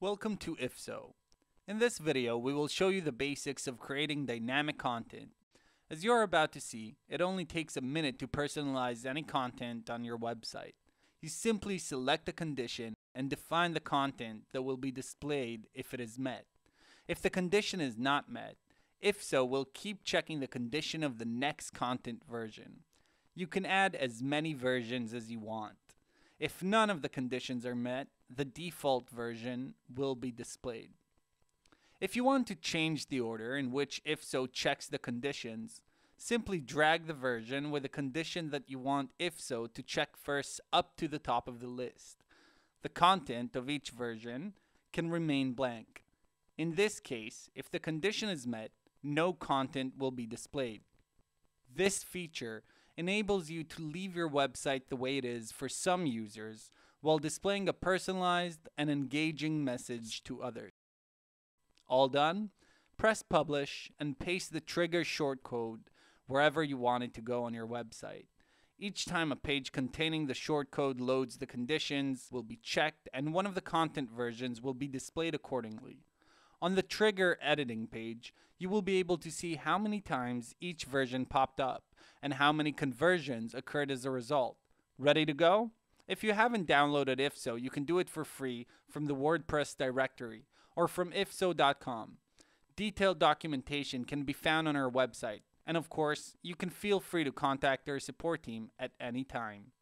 Welcome to If-So. In this video, we will show you the basics of creating dynamic content. As you're about to see, it only takes a minute to personalize any content on your website. You simply select a condition and define the content that will be displayed if it is met. If the condition is not met, if so, we'll keep checking the condition of the next content version. You can add as many versions as you want. If none of the conditions are met, the default version will be displayed. If you want to change the order in which If-So checks the conditions, simply drag the version with the condition that you want If-So to check first up to the top of the list. The content of each version can remain blank. In this case, if the condition is met, no content will be displayed. This feature enables you to leave your website the way it is for some users while displaying a personalized and engaging message to others. All done? Press publish and paste the trigger shortcode wherever you want it to go on your website. Each time a page containing the shortcode loads, the conditions will be checked and one of the content versions will be displayed accordingly. On the trigger editing page, you will be able to see how many times each version popped up and how many conversions occurred as a result. Ready to go? If you haven't downloaded If-So, you can do it for free from the WordPress directory or from ifso.com. Detailed documentation can be found on our website, and of course, you can feel free to contact our support team at any time.